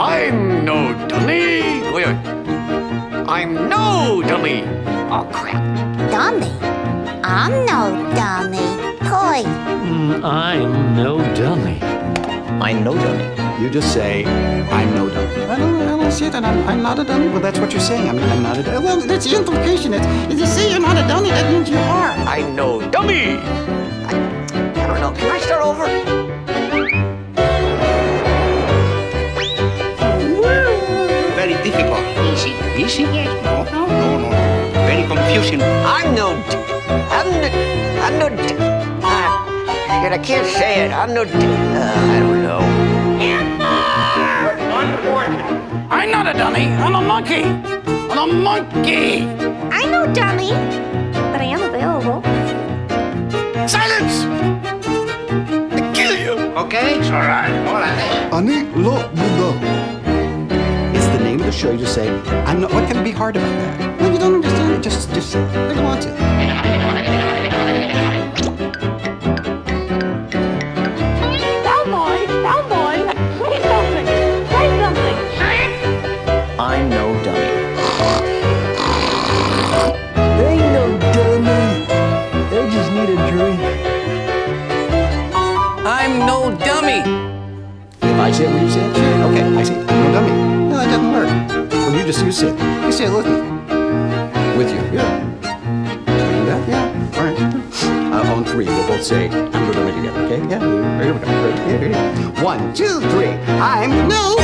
I'm no dummy. Wait, wait. I'm no dummy. Oh, crap. Dummy? I'm no dummy. Toy. Mm, I'm no dummy. I'm no dummy. You just say, I'm no dummy. I don't, I don't say that I'm, I'm not a dummy. Well, that's what you're saying. I'm, I'm not a dummy. Well, that's the implication. It's, if you say you're not a dummy, that means you are. I know dummy. I, I don't know. Can I start over? Easy. Easy? Yes. No, no, no, no. Very confusing. I'm no. d- I'm no. I'm no. d- Uh, shit, I can't say it. I'm no. d- Uh, I don't know. I'm not a dummy. I'm a monkey. I'm a monkey. I know dummy, but I am available. Silence! I kill you. Okay? It's all right. All right. Ani lo budo. It's the of the show. You just say, I'm not. What can be hard about that? No, you don't understand it. Just, just say it. I don't want to. Cowboy, cowboy. Say something. Say something. I'm no dummy. Ain't no dummy. I just need a drink. I'm no dummy. If I say what you said, okay, I say, I'm no dummy. That doesn't work. Well, you just, use it. You say it with me. With you, yeah. Can we do that? Yeah. All right. Uh, on three, we'll both say, I'm no dummy together, okay? Yeah. Here we go. Here, here. One, two, three. I'm no